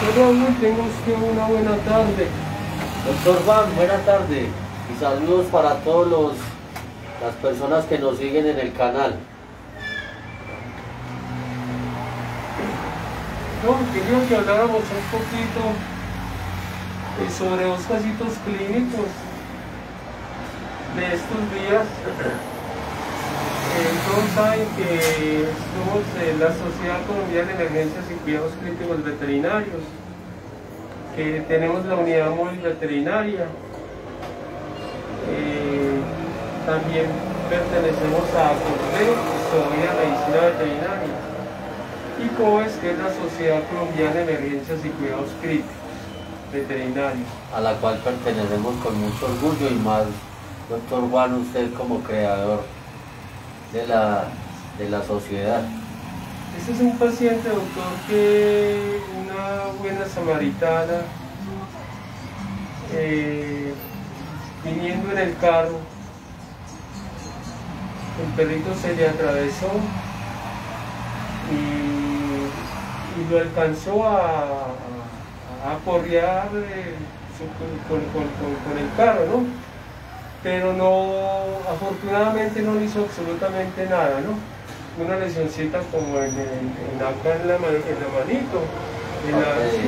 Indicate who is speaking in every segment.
Speaker 1: Doctor Raúl, tenga usted una buena tarde.
Speaker 2: Doctor Juan, buena tarde y saludos para todos los las personas que nos siguen en el canal.
Speaker 1: No, quería que habláramos un poquito sobre dos casitos clínicos de estos días. Saben que somos la Sociedad Colombiana de Emergencias y Cuidados Críticos Veterinarios, que tenemos la unidad móvil veterinaria. Eh, también pertenecemos a Sociedad de Medicina Veterinaria, y COES, que es la Sociedad Colombiana de Emergencias y Cuidados Críticos Veterinarios.
Speaker 2: a la cual pertenecemos con mucho orgullo y más, doctor Juan, usted como creador de la, de la sociedad.
Speaker 1: Este es un paciente, doctor, que una buena samaritana, eh, viniendo en el carro, el perrito se le atravesó y, lo alcanzó a, a eh, con- con el carro, ¿no? Pero no, afortunadamente no le hizo absolutamente nada, ¿no? Una lesioncita como en, en- en acá en la, ma- en la manito, en la-
Speaker 2: Ok.
Speaker 1: sí,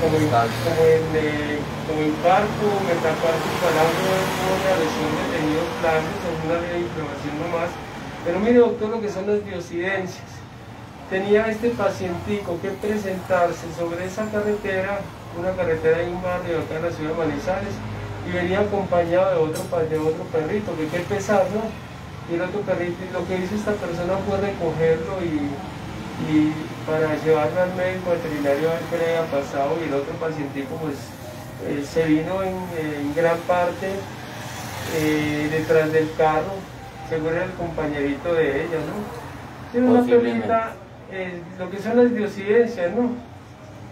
Speaker 1: como, en- como en, eh, como infarto, metacarpo, palango, una lesión de tejidos blandos, o una inflamación nomás. Pero mire doctor lo que son las biocidencias. Tenía este pacientico que presentarse sobre esa carretera, una carretera de un barrio acá en la ciudad de Manizales, y venía acompañado de otro, de otro perrito, que qué pesar, ¿no? Y el otro perrito, y lo que hizo esta persona fue recogerlo y, y para llevarlo al médico veterinario a ver qué le había pasado, y el otro pacientico pues eh, se vino en, en gran parte eh, detrás del carro, seguro era el compañerito de ella, ¿no? Tiene una perrita, eh, lo que son las biocidencias, ¿no?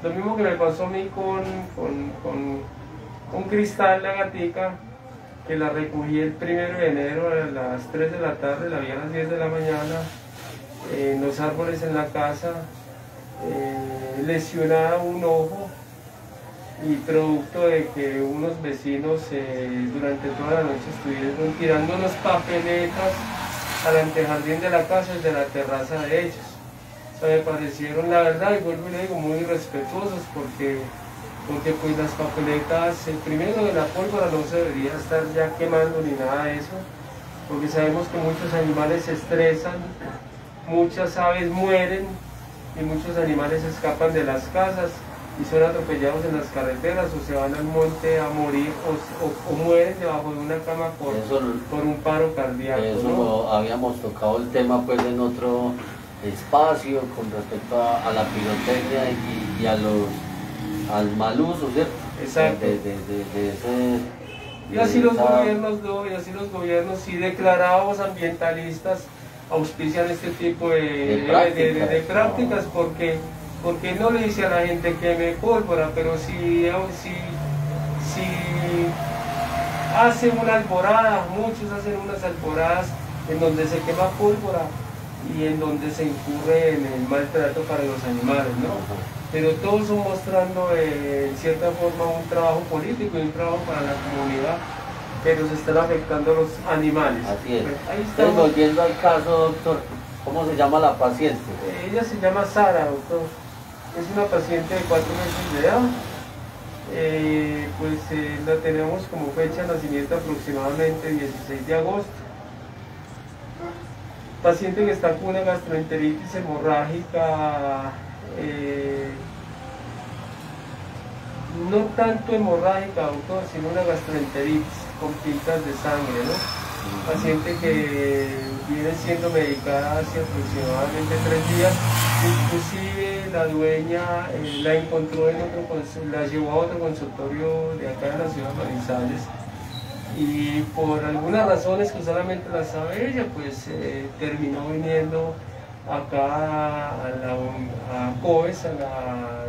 Speaker 1: Lo mismo que me pasó a mí con, con, con un cristal, la gatica, que la recogí el primero de enero a las 3 de la tarde, la vi a las 10 de la mañana, en los árboles en la casa, eh, lesionada un ojo y producto de que unos vecinos eh, durante toda la noche estuvieron tirando unas papeletas al antejardín de la casa y de la terraza de ellos. O sea, me parecieron, la verdad, y vuelvo y digo, muy respetuosos porque, porque pues las papeletas, el primero de la pólvora no se debería estar ya quemando ni nada de eso, porque sabemos que muchos animales se estresan, muchas aves mueren y muchos animales escapan de las casas y son atropellados en las carreteras o se van al monte a morir o, o- o mueren debajo de una cama por,
Speaker 2: Eso,
Speaker 1: por un paro cardíaco.
Speaker 2: eso
Speaker 1: ¿no?
Speaker 2: lo habíamos tocado el tema pues en otro espacio con respecto a, a la pirotecnia y, y a los al mal uso, ¿cierto?
Speaker 1: Exacto.
Speaker 2: De, de- de- de ese-
Speaker 1: Y así los
Speaker 2: esa-
Speaker 1: gobiernos, ¿no? y así los gobiernos, si declarados ambientalistas, auspician este tipo de,
Speaker 2: prácticas,
Speaker 1: de prácticas
Speaker 2: no.
Speaker 1: porque, porque no le dice a la gente que me pólvora, pero si, si, si hacen una alborada, muchos hacen unas alboradas en donde se quema pólvora y en donde se incurre en el maltrato para los animales, ¿no? Pero todos son mostrando eh, en cierta forma un trabajo político y un trabajo para la comunidad, pero se están afectando a los animales.
Speaker 2: Así es.
Speaker 1: Pues ahí
Speaker 2: Entonces,
Speaker 1: estamos.
Speaker 2: volviendo al caso, doctor, ¿cómo se llama la paciente?
Speaker 1: Ella se llama Sara, doctor. Es una paciente de cuatro meses de edad. Eh, pues eh, la tenemos como fecha de nacimiento aproximadamente 16 de agosto. Paciente que está con una gastroenteritis hemorrágica, eh, no tanto hemorrágica, doctor, sino una gastroenteritis con pintas de sangre, ¿no? paciente que viene siendo medicada hace aproximadamente tres días. Inclusive la dueña eh, la encontró en otro consu- la llevó a otro consultorio de acá de la ciudad de Manizales y por algunas razones que solamente las sabe ella, pues eh, terminó viniendo acá a la a COES, a la,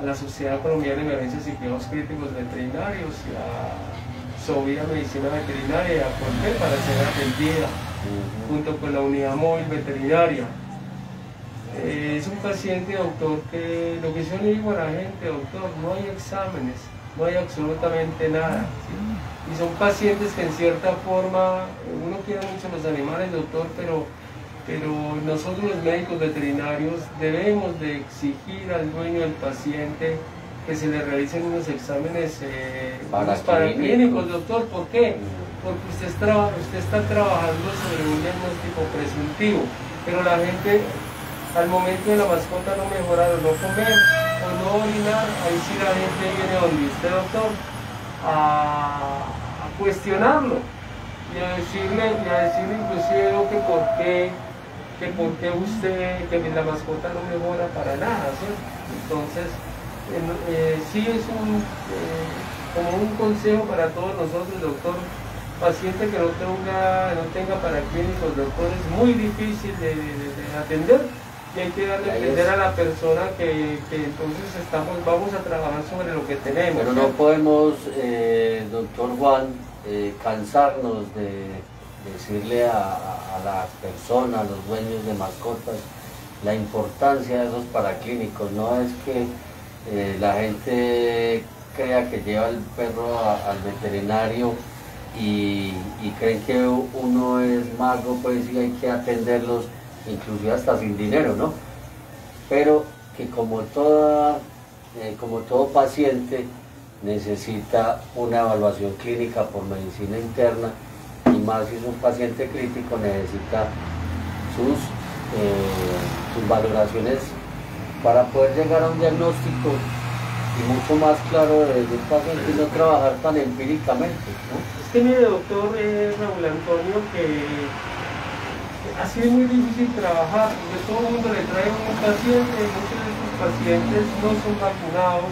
Speaker 1: a la Sociedad Colombiana de Emergencias y Cuidados Críticos Veterinarios y a Sovía Medicina Veterinaria y a Corte para ser atendida junto con la unidad móvil veterinaria. Eh, es un paciente, doctor, que lo que yo le digo a la gente, doctor, no hay exámenes, no hay absolutamente nada. Y son pacientes que en cierta forma, uno quiere mucho los animales, doctor, pero, pero nosotros los médicos veterinarios debemos de exigir al dueño del paciente que se le realicen unos exámenes eh, paraclínicos, doctor. ¿Por qué? Porque usted está, usted está trabajando sobre un diagnóstico presuntivo, pero la gente al momento de la mascota no mejorar o no comer o no orinar, ahí sí la gente viene donde usted, doctor, a, cuestionarlo y a decirle, y a decirle inclusive que por qué, que por qué usted, que la mascota no mejora para nada, Entonces, eh, sí es un, eh, como un consejo para todos nosotros, doctor, paciente que no tenga, no tenga paraclínicos, doctor, es muy difícil de atender y hay que darle a entender a la persona que, entonces estamos, vamos a trabajar sobre lo que tenemos.
Speaker 2: Pero no podemos, eh, doctor Juan, cansarnos de decirle a, las personas, a los dueños de mascotas, la importancia de esos paraclínicos. No es que eh, la gente crea que lleva el perro al veterinario y, y creen que uno es mago, pues y hay que atenderlos inclusive hasta sin dinero, ¿no? Pero que como, toda, eh, como todo paciente necesita una evaluación clínica por medicina interna y más si es un paciente crítico necesita sus, eh, sus valoraciones para poder llegar a un diagnóstico y mucho más claro de un paciente y no trabajar tan empíricamente. ¿no?
Speaker 1: Es que mire doctor eh, Raúl Antonio que ha sido muy difícil trabajar, porque todo el mundo le trae un paciente muchos de estos pacientes no son vacunados,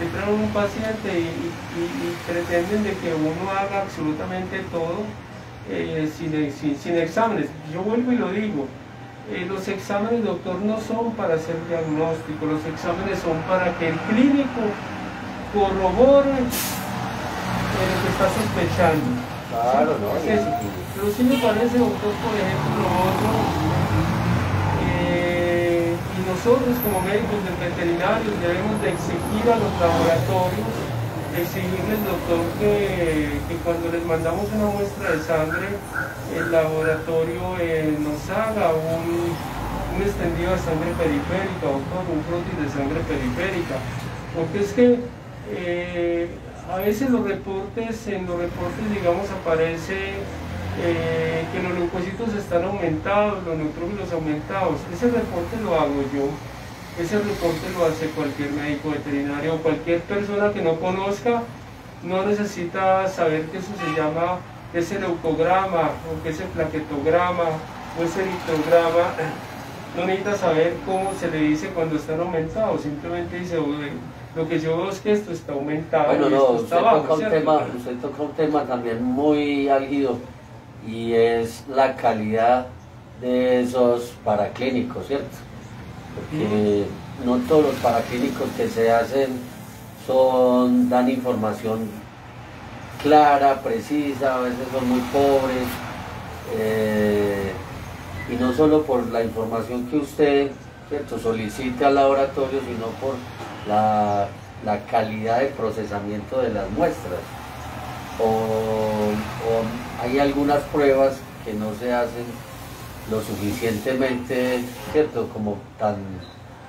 Speaker 1: le traen un paciente y, pretenden de que uno haga absolutamente todo eh, sin, exámenes. Yo vuelvo y lo digo, eh, los exámenes, doctor, no son para hacer diagnóstico, los exámenes son para que el clínico corrobore lo que está sospechando.
Speaker 2: Claro, ¿no?
Speaker 1: Pero sí me parece, doctor, por ejemplo, otro, nosotros como médicos veterinarios debemos de exigir a los laboratorios, exigirles, doctor, que, cuando les mandamos una muestra de sangre, el laboratorio eh, nos haga un, extendido de sangre periférica, doctor, un frotis de sangre periférica, porque es que eh, a veces los reportes, en los reportes digamos aparece eh, que los leucocitos están aumentados, los neutrófilos aumentados. Ese reporte lo hago yo, ese reporte lo hace cualquier médico veterinario o cualquier persona que no conozca, no necesita saber que eso se llama ese leucograma o que ese plaquetograma o ese eritrograma, no necesita saber cómo se le dice cuando están aumentados, simplemente dice lo que yo veo es que esto está aumentado.
Speaker 2: Bueno, no, usted, toca un tema, usted toca un tema también muy álgido y es la calidad de esos paraclínicos, ¿cierto? Porque no todos los paraclínicos que se hacen son, dan información clara, precisa, a veces son muy pobres. Eh, y no solo por la información que usted ¿cierto? solicite al laboratorio, sino por la, calidad de procesamiento de las muestras. O, hay algunas pruebas que no se hacen lo suficientemente, ¿cierto? Como tan,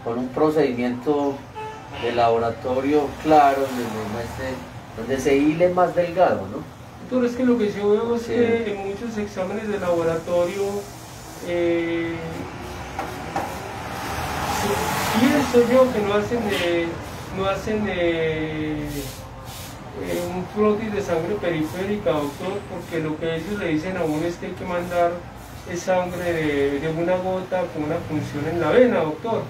Speaker 2: con un procedimiento de laboratorio claro, donde, se hile más delgado, ¿no?
Speaker 1: Doctor, es que lo que yo veo es que en muchos exámenes de laboratorio eh, pienso yo que no hacen no hacen eh, un flotis de sangre periférica, doctor, porque lo que ellos le dicen a uno es que hay que mandar sangre de, una gota con una función en la vena, doctor.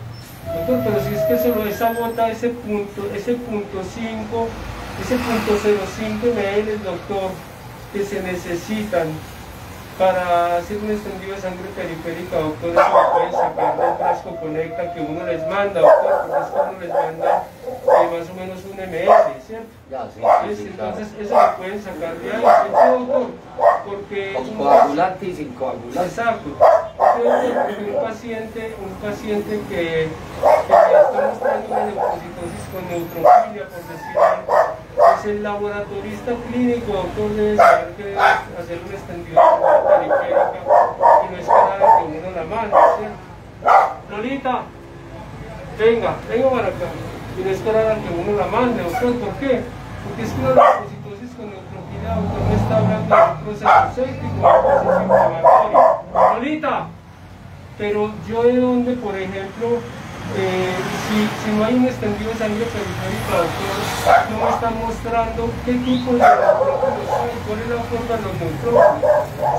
Speaker 1: Doctor, pero si es que solo esa gota, ese punto, ese punto 5, ese punto 0,5 ml, doctor, que se necesitan para hacer un extendido de sangre periférica, doctor, eso lo pueden sacar del frasco conecta que uno les manda, doctor, porque es que uno les manda eh, más o menos un ml, ¿cierto?
Speaker 2: Ya, sí,
Speaker 1: sí, entonces eso lo pueden sacar de ahí, ¿cierto, doctor? Porque...
Speaker 2: Con coagulante y sin coagulante.
Speaker 1: Exacto. porque un paciente, un paciente que, que está mostrando una leucocitosis con neutrofilia, por decir algo, pues el laboratorista clínico, doctor, debe saber que debe hacer un extendido periférica y no esperar a que uno la mande. ¿sí? Lolita, venga, venga para acá. Y no esperar a que uno la mande, doctor, ¿por qué? Porque es que una leucocitosis con neutrofilia, doctor, no está hablando de un proceso séptico, de un proceso inflamatorio. Pero yo de donde, por ejemplo, eh, si, si, no hay un extendido de sangre periférica, doctor, no me está mostrando qué tipo de neutrófilos hay, cuál es la forma de los neutrófilos.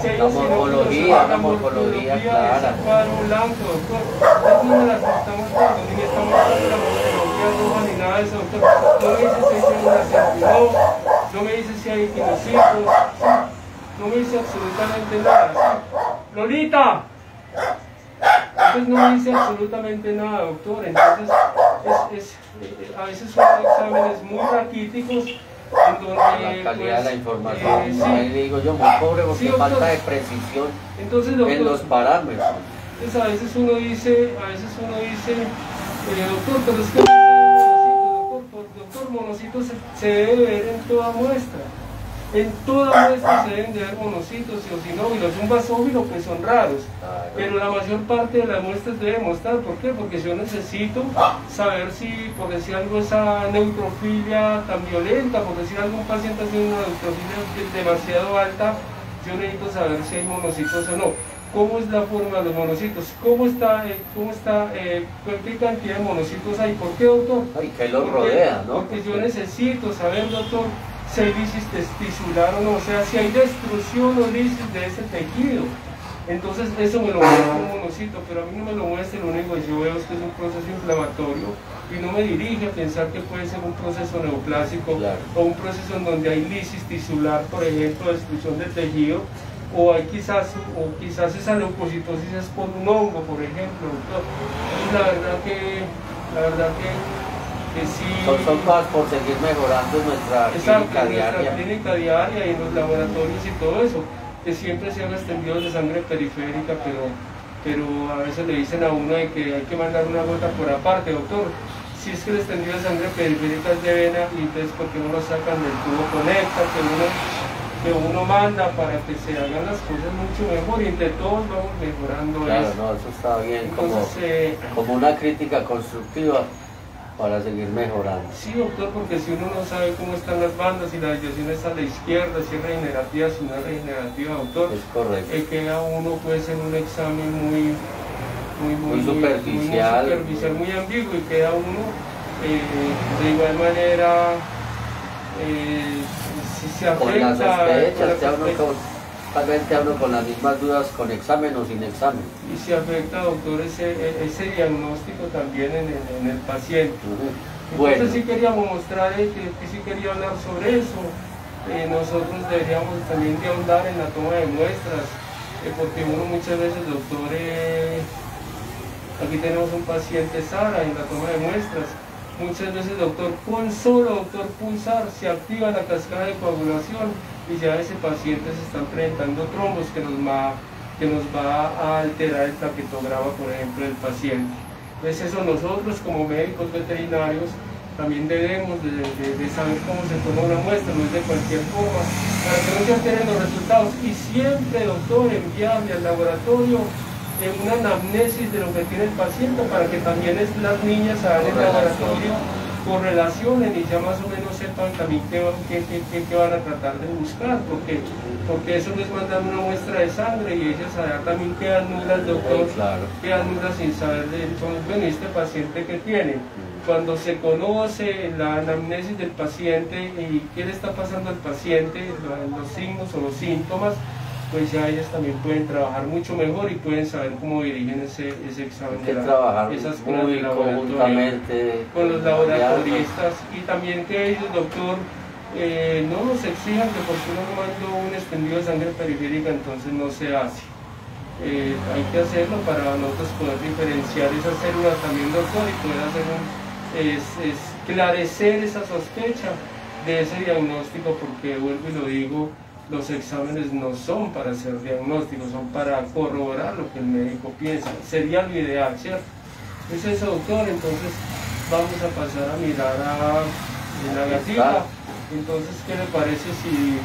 Speaker 1: Si hay
Speaker 2: La morfología,
Speaker 1: la
Speaker 2: morfología clara.
Speaker 1: ese cuadro blanco, doctor. Entonces no las está mostrando, ni me está mostrando la morfología roja ni nada de eso, doctor. No me dice si hay células centinol, no me dice si hay equinocitos, ¿sí? no me dice absolutamente nada. ¿sí? Lolita, entonces no me dice absolutamente nada, doctor. Entonces, es, es, eh, a veces son exámenes muy raquíticos en donde,
Speaker 2: La calidad de la
Speaker 1: pues,
Speaker 2: información,
Speaker 1: eh, sí.
Speaker 2: ahí le digo yo, muy pobre porque
Speaker 1: Sí,
Speaker 2: falta de precisión
Speaker 1: Entonces,
Speaker 2: en
Speaker 1: doctor,
Speaker 2: los parámetros.
Speaker 1: entonces a veces uno dice, a veces uno dice, doctor, pero es que no hay monocitos, doctor, doctor, monocitos se, debe ver en toda muestra. En toda muestra se deben de ver monocitos y osinófilos. Un basófilo pues son raros. Pero la mayor parte de las muestras debe mostrar, ¿por qué? Porque yo necesito saber si, por decir algo, esa neutrofilia tan violenta, por decir algo, un paciente tiene una neutrofilia de- demasiado alta, yo necesito saber si hay monocitos o no. ¿Cómo es la forma de los monocitos? ¿Cómo está, eh, cómo está, eh, qué cantidad de monocitos hay? ¿Por qué, doctor?
Speaker 2: Y que los
Speaker 1: Porque-
Speaker 2: rodea, ¿no?
Speaker 1: Porque yo necesito saber, doctor, si hay lisis testisular o no, o sea, si hay destrucción o lisis de ese tejido. Entonces eso me lo muestra un monocito, pero a mí no me lo muestra, lo único que yo veo es que es un proceso inflamatorio y no me dirige a pensar que puede ser un proceso neoplásico
Speaker 2: Claro.
Speaker 1: o un proceso en donde hay lisis tisular, por ejemplo, destrucción del tejido, o hay quizás, o quizás esa leucocitosis es por un hongo, por ejemplo. doctor. Entonces, la verdad que, la verdad que, que sí.
Speaker 2: Son, son por seguir mejorando nuestra clínica
Speaker 1: nuestra
Speaker 2: diaria.
Speaker 1: clínica diaria y los laboratorios y todo eso, que siempre se han extendido de sangre periférica, pero, pero a veces le dicen a uno de que hay que mandar una gota por aparte, doctor. Si es que el extendido de sangre periférica es de vena, y entonces porque no lo sacan del tubo conecta, que uno, que uno manda para que se hagan las cosas mucho mejor y entre todos vamos mejorando
Speaker 2: Claro,
Speaker 1: eso.
Speaker 2: no, eso está bien como,
Speaker 1: Entonces, eh,
Speaker 2: como una crítica constructiva para seguir mejorando.
Speaker 1: Sí, doctor, porque si uno no sabe cómo están las bandas, si la desviación está a la izquierda, si es regenerativa, si no es regenerativa, doctor,
Speaker 2: Es correcto.
Speaker 1: eh, queda uno puede ser un examen muy, muy,
Speaker 2: Muy superficial.
Speaker 1: muy, superficial, muy ambiguo y queda uno eh, de igual manera eh, afecta
Speaker 2: Con las sospechas, uno
Speaker 1: sospecha.
Speaker 2: con, tal vez te hablo con las mismas dudas con examen o sin examen.
Speaker 1: y se afecta, doctor, ese, ese diagnóstico también en el, en el paciente.
Speaker 2: Ujú.
Speaker 1: Entonces
Speaker 2: Bueno,
Speaker 1: sí queríamos mostrar eh, que, que sí quería hablar sobre eso. Eh, nosotros deberíamos también de ahondar en la toma de muestras, eh, porque uno muchas veces, doctor, aquí tenemos un paciente Sara en la toma de muestras. Muchas veces, doctor, con solo doctor pulsar se activa la cascada de coagulación y ya ese paciente se están presentando trombos que nos va, que nos va a alterar el plaquetograma, por ejemplo, del paciente. Entonces eso nosotros como médicos veterinarios también debemos de, de- de saber cómo se toma una muestra, no es de cualquier forma, para que no se alteren los resultados. Y siempre, doctor, enviarle al laboratorio eh, una anamnesis de lo que tiene el paciente para que también es, las niñas hagan el laboratorio correlacionen y ya más o menos sepan también qué, qué- qué- qué- van a tratar de buscar, porque, porque eso les mandan una muestra de sangre y ellas allá también quedan nulas, doctor,
Speaker 2: Sí, claro.
Speaker 1: quedan nulas sin saber de entonces, bueno, ¿y este paciente que tiene. Cuando se conoce la anamnesis del paciente y qué le está pasando al paciente, lo- los signos o los síntomas, pues ya ellas también pueden trabajar mucho mejor y pueden saber cómo dirigen ese, ese examen
Speaker 2: hay que
Speaker 1: de la-
Speaker 2: trabajar
Speaker 1: esas
Speaker 2: muy conjuntamente
Speaker 1: con los laboratoristas y también que ellos, doctor, eh, no nos exijan que porque uno no mandó un extendido de sangre periférica, entonces no se hace. Eh, hay que hacerlo para nosotros poder diferenciar esas células también, doctor, y poder hacer un, es, esclarecer esa sospecha de ese diagnóstico, porque vuelvo y lo digo, los exámenes no son para hacer diagnósticos, son para corroborar lo que el médico piensa. Sería lo ideal, ¿cierto? Es eso, doctor, entonces vamos a pasar a mirar a la gatita. Entonces, ¿qué le parece si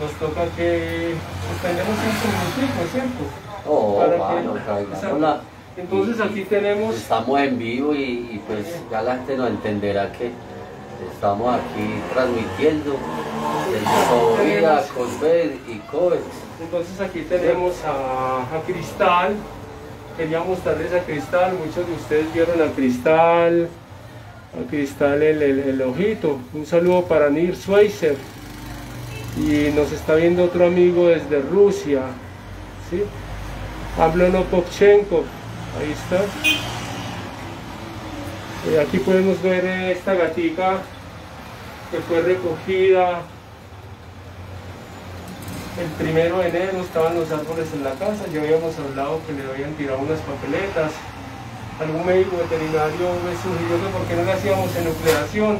Speaker 1: nos toca que tenemos un minutico, ¿cierto?
Speaker 2: Oh, Para
Speaker 1: Entonces aquí tenemos...
Speaker 2: Estamos en vivo y, pues ya la gente nos entenderá que estamos aquí transmitiendo el y COEX.
Speaker 1: Entonces aquí tenemos a, a Cristal, quería mostrarles a Cristal, muchos de ustedes vieron a Cristal, a Cristal el, el, ojito. Un saludo para Nir Schweizer. Y nos está viendo otro amigo desde Rusia. ¿sí? Pablo ahí está. Y aquí podemos ver esta gatica que fue recogida el primero de enero, estaban los árboles en la casa, ya habíamos hablado que le habían tirado unas papeletas. Algún médico veterinario me sugirió que por qué no le hacíamos enucleación.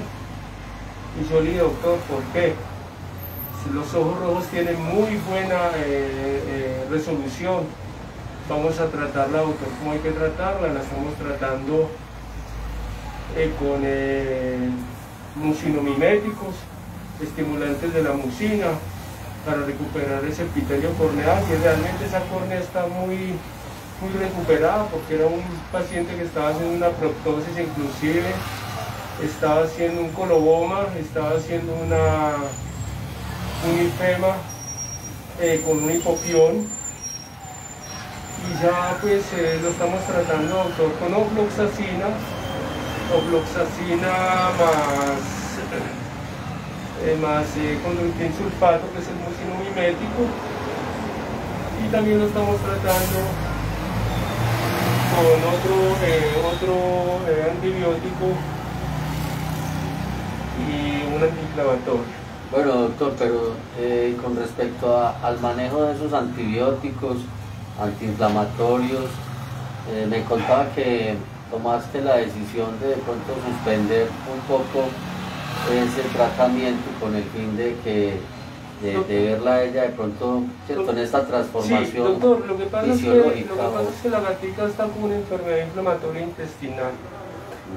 Speaker 1: Y yo le dije, doctor, ¿por qué? Los ojos rojos tienen muy buena eh, eh, resolución. Vamos a tratarla, doctor, como hay que tratarla. La estamos tratando eh, con mucinomiméticos, estimulantes de la mucina, para recuperar ese epitelio corneal y realmente esa córnea está muy, muy recuperada porque era un paciente que estaba haciendo una proptosis inclusive, estaba haciendo un coloboma, estaba haciendo una, un infema eh, con un hipopión. Y ya pues eh, lo estamos tratando doctor con ofloxacina, ofloxacina más eh, más eh, que es el mucino y también lo estamos tratando con otro, eh, otro eh, antibiótico y un antiinflamatorio.
Speaker 2: Bueno, doctor, pero con respecto al manejo de esos antibióticos, antiinflamatorios, me contaba que tomaste la decisión de de pronto suspender un poco ese tratamiento con el fin de que de, verla a ella de pronto ¿cierto? en esta transformación sí,
Speaker 1: doctor, lo que pasa Es que, lo que pasa es que la gatita está con una enfermedad inflamatoria intestinal.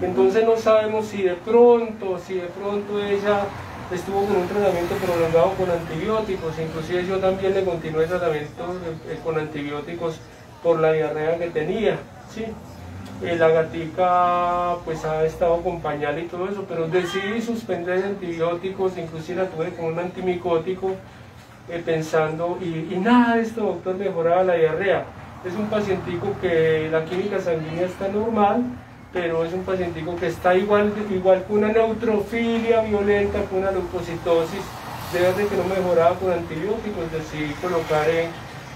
Speaker 1: Entonces no sabemos si de pronto, si de pronto ella estuvo con un tratamiento prolongado con antibióticos, inclusive yo también le continué el tratamiento con antibióticos por la diarrea que tenía. ¿sí? La gatica pues ha estado con pañal y todo eso, pero decidí suspender antibióticos, inclusive la tuve con un antimicótico eh, pensando, y, nada de esto doctor mejoraba la diarrea. Es un pacientico que la química sanguínea está normal, pero es un pacientico que está igual, igual con una neutrofilia violenta, con una leucocitosis, de que no mejoraba con antibióticos, decidí colocar en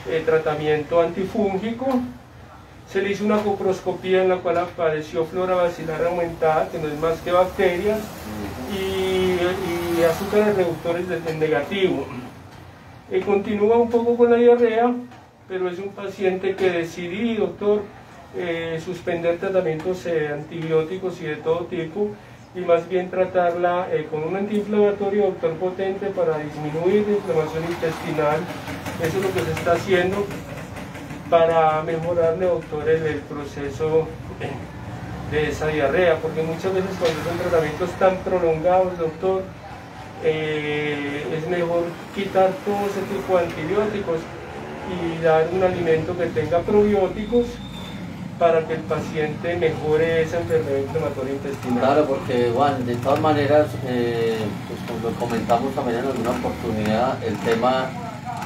Speaker 1: eh, tratamiento antifúngico se le hizo una coproscopía en la cual apareció flora vacilar aumentada, que no es más que bacterias, y, azúcares reductores de, negativo. Y continúa un poco con la diarrea, pero es un paciente que decidí, doctor, eh, suspender tratamientos eh, antibióticos y de todo tipo, y más bien tratarla eh, con un antiinflamatorio, doctor, potente para disminuir la inflamación intestinal. Eso es lo que se está haciendo para mejorarle, doctor, el, proceso de esa diarrea, porque muchas veces cuando son tratamientos tan prolongados, doctor, eh, es mejor quitar todo ese tipo de antibióticos y dar un alimento que tenga probióticos para que el paciente mejore esa enfermedad inflamatoria intestinal.
Speaker 2: Claro, porque Juan, de todas maneras, eh, pues como comentamos también en alguna oportunidad, el tema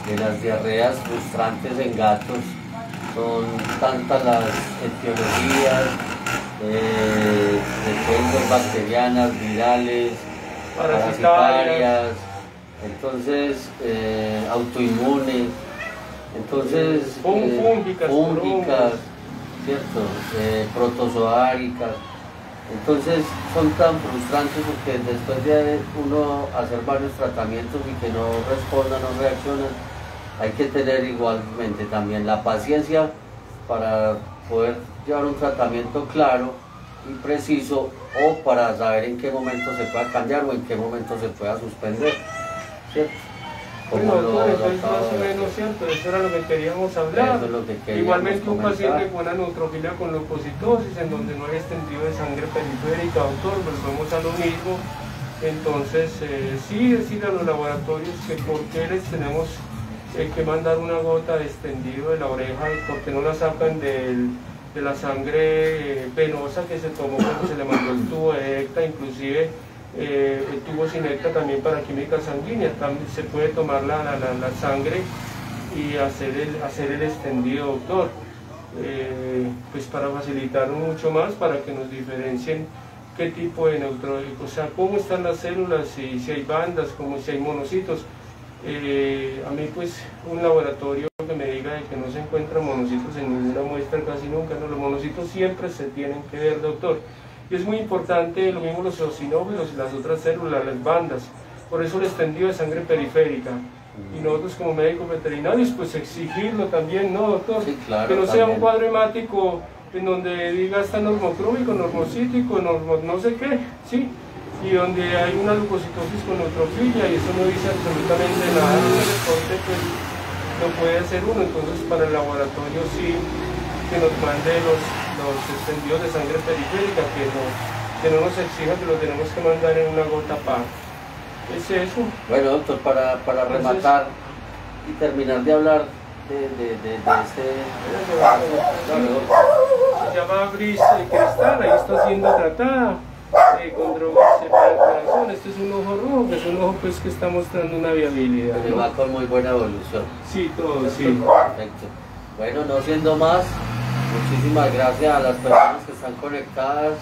Speaker 2: de las diarreas frustrantes en gatos son tantas las etiologías, eh, bacterianas, virales, parasitarias, entonces eh, autoinmunes, entonces
Speaker 1: eh,
Speaker 2: fúngicas, ¿cierto? Eh, protozoáricas. Entonces son tan frustrantes porque después de uno hacer varios tratamientos y que no respondan, no reaccionan, hay que tener igualmente también la paciencia para poder llevar un tratamiento claro y preciso o para saber en qué momento se pueda cambiar o en qué momento se pueda suspender.
Speaker 1: Bueno, doctor, entonces más o menos cierto, eso era lo que queríamos hablar.
Speaker 2: Eso es lo que queríamos
Speaker 1: Igualmente un
Speaker 2: comentar.
Speaker 1: paciente con una neutrofilia con leucocitosis, en donde no hay extendido de sangre periférica, doctor, volvemos a lo mismo. Entonces, eh, sí decir a los laboratorios que por qué les tenemos eh, que mandar una gota de extendido de la oreja y por qué no la sacan del- de la sangre eh, venosa que se tomó cuando se le mandó el tubo de ECTA, inclusive eh, el tubo sin ECTA también para química sanguínea, también se puede tomar la, la- la- sangre y hacer el, hacer el extendido, doctor, Eh, pues para facilitar mucho más, para que nos diferencien qué tipo de neutrónico, o sea, cómo están las células, si, si hay bandas, como si hay monocitos. Eh, a mí pues un laboratorio que me diga de que no se encuentran monocitos en ninguna muestra casi nunca, no, los monocitos siempre se tienen que ver, doctor. Y es muy importante lo mismo los eosinófilos y las otras células, las bandas, por eso el extendido de sangre periférica. Y nosotros como médicos veterinarios pues exigirlo también, ¿no, doctor?
Speaker 2: Sí, claro,
Speaker 1: que no sea un cuadro hemático en donde diga está normocrómico, normocítico, normo, no sé qué, ¿sí? Y donde hay una leucocitosis con neutrofilia y eso no dice absolutamente nada, ese reporte pues lo puede hacer uno, entonces para el laboratorio sí que nos mande los, los extendidos de sangre periférica, que no, que no nos exija que lo tenemos que mandar en una gota par. Es eso.
Speaker 2: Bueno, doctor, para, para
Speaker 1: Entonces-
Speaker 2: rematar y terminar de hablar de, de, de, de este.
Speaker 1: Se llama Bris eh, Cristal, ahí está siendo tratada eh, con drogas eh, para el corazón. Este es un ojo rojo, que es un ojo pues, que está mostrando una viabilidad.
Speaker 2: que
Speaker 1: ¿no?
Speaker 2: va con muy buena evolución.
Speaker 1: Sí, todo, sí.
Speaker 2: Perfecto. Bueno, no siendo más, muchísimas gracias a las personas que están conectadas,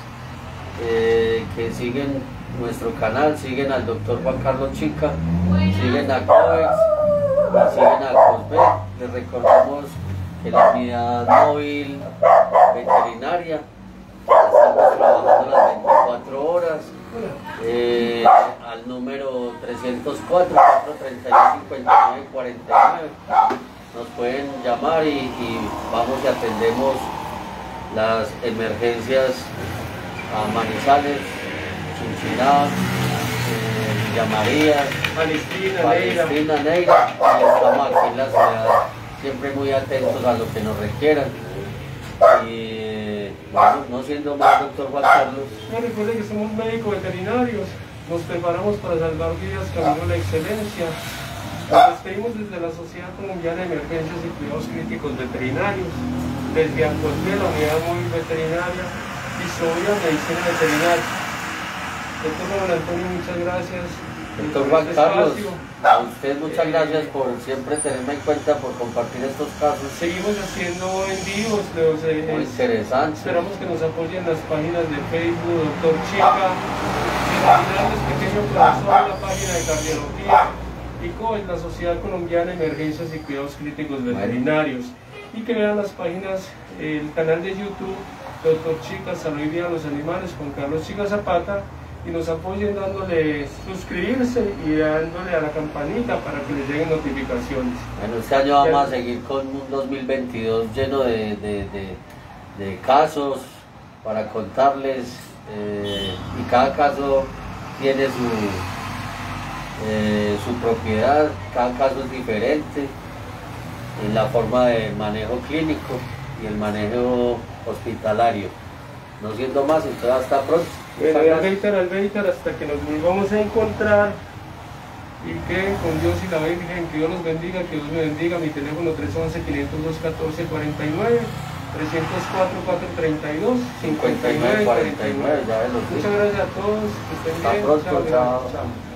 Speaker 2: eh, que siguen nuestro canal, siguen al doctor Juan Carlos Chica, siguen a COEX, siguen a COSBE. Les recordamos que la unidad móvil veterinaria 24 horas. eh, al número 304 431 59 49 nos pueden llamar y, y vamos y atendemos las emergencias a Manizales, Chinchiná, eh, Villa María,
Speaker 1: Palestina, Neira.
Speaker 2: Palestina, Neira, y estamos aquí en la ciudad siempre muy atentos a lo que nos requieran. Y no siendo más, doctor Juan Carlos,
Speaker 1: No recuerden que somos médicos veterinarios, nos preparamos para salvar vidas camino a la excelencia. Nos despedimos desde la Sociedad Colombiana de Emergencias y Cuidados Críticos Veterinarios, desde Ancosbe, la unidad móvil veterinaria y Sobria Medicina Veterinaria. Doctor Manuel Antonio, muchas gracias.
Speaker 2: Doctor Juan Carlos, a usted muchas gracias por siempre tenerme en cuenta, por compartir estos casos
Speaker 1: Seguimos haciendo envíos, los, eh,
Speaker 2: muy
Speaker 1: es-
Speaker 2: interesantes.
Speaker 1: Esperamos que nos apoyen las páginas de Facebook, Doctor Chica, Veterinario Pequeño Profesor, la página de cardiología, y COES, la Sociedad Colombiana de Emergencias y Cuidados Críticos Veterinarios. Y que vean las páginas, el canal de YouTube, Doctor Chica, Salud y Vida a los Animales, con Carlos Chica Zapata, y nos apoyen dándole suscribirse y dándole a la campanita para que les lleguen notificaciones.
Speaker 2: Bueno, este año vamos a seguir con un 2022 lleno de, de- de- de casos para contarles eh, y cada caso tiene su, eh, su propiedad, cada caso es diferente en la forma de manejo clínico y el manejo hospitalario. No siendo más, entonces hasta pronto.
Speaker 1: Bueno. Albeitar, Albeitar, hasta que nos volvamos a encontrar y que con Dios y la Virgen, que Dios los bendiga, que Dios me bendiga. Mi teléfono 311-502-1449, 304-432-5949.
Speaker 2: 59, ya ves los
Speaker 1: Muchas gracias a todos, que estén
Speaker 2: Hasta
Speaker 1: bien.
Speaker 2: pronto,
Speaker 1: Chao,
Speaker 2: chao.
Speaker 1: chao.